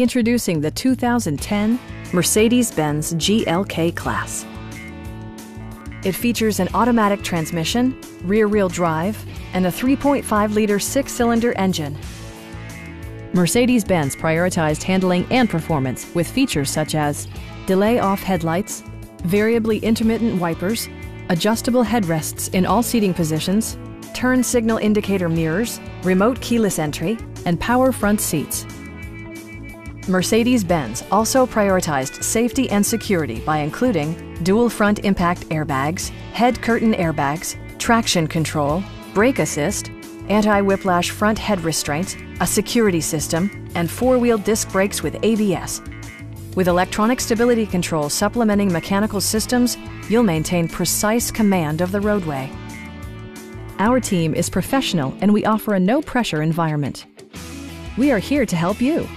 Introducing the 2010 Mercedes-Benz GLK Class. It features an automatic transmission, rear-wheel drive, and a 3.5-liter six-cylinder engine. Mercedes-Benz prioritized handling and performance with features such as delay-off headlights, variably intermittent wipers, adjustable headrests in all seating positions, turn signal indicator mirrors, remote keyless entry, and power front seats. Mercedes-Benz also prioritized safety and security by including dual front impact airbags, head curtain airbags, traction control, brake assist, anti-whiplash front head restraints, a security system, and four-wheel disc brakes with ABS. With electronic stability control supplementing mechanical systems, you'll maintain precise command of the roadway. Our team is professional and we offer a no-pressure environment. We are here to help you.